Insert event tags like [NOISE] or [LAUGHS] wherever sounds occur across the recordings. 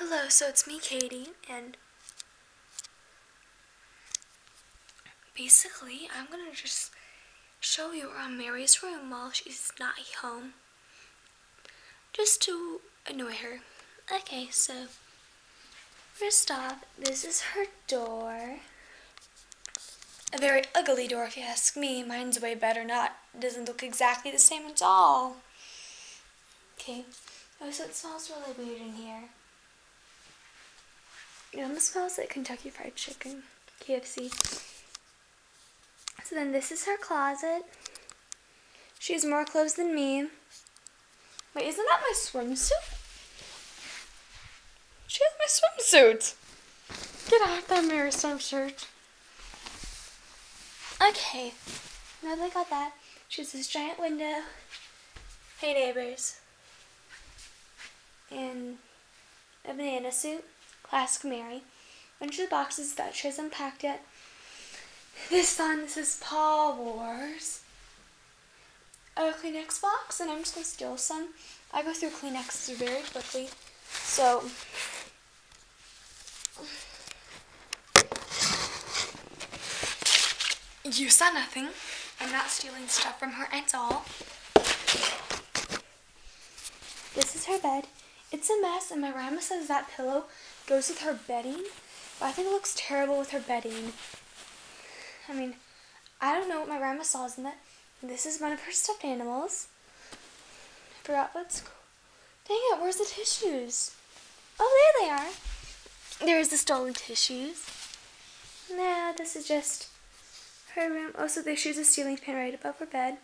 Hello, so it's me, Katie, and basically, I'm gonna just show you around Mary's room while she's not home, just to annoy her. Okay, so first off, this is her door. A very ugly door, if you ask me. Mine's way better. Not doesn't look exactly the same at all. Okay. Oh, so it smells really weird in here. It almost smells like Kentucky Fried Chicken, KFC. So then this is her closet. She has more clothes than me. Wait, isn't that my swimsuit? She has my swimsuit. Get out that Mary swimsuit. Okay, now that I got that, she has this giant window. Hey neighbors. And a banana suit. Classic Mary. Bunch of boxes that she hasn't packed yet. This one, this is Paw Wars. A Kleenex box, and I'm just gonna steal some. I go through Kleenexes very quickly, so. You saw nothing. I'm not stealing stuff from her at all. This is her bed. It's a mess, and my grandma says that pillow goes with her bedding. But I think it looks terrible with her bedding. I mean, I don't know what my grandma saws in it. This is one of her stuffed animals. I forgot what's. Dang it, where's the tissues? Oh, there they are. There's the stolen tissues. Nah, this is just her room. Oh, also, there she's a ceiling fan right above her bed.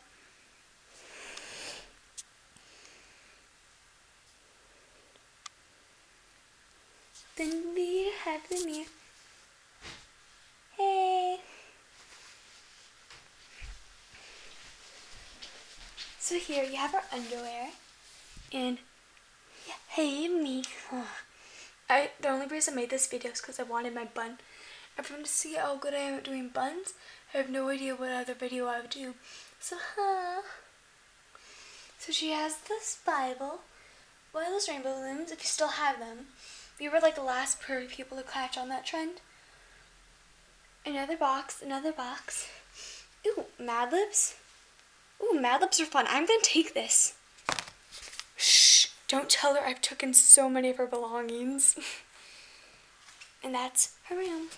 Then we have the mirror. Hey. So here you have our underwear, and yeah, hey me. [LAUGHS] I the only reason I made this video is because I wanted my bun. Everyone to see how good I am at doing buns. I have no idea what other video I would do. So huh. So she has this Bible, one of those rainbow balloons, if you still have them. We were like the last people to catch on that trend. Another box, another box. Ooh, Mad Libs. Ooh, Mad Libs are fun. I'm gonna take this. Shh, don't tell her I've taken so many of her belongings. [LAUGHS] and that's her room.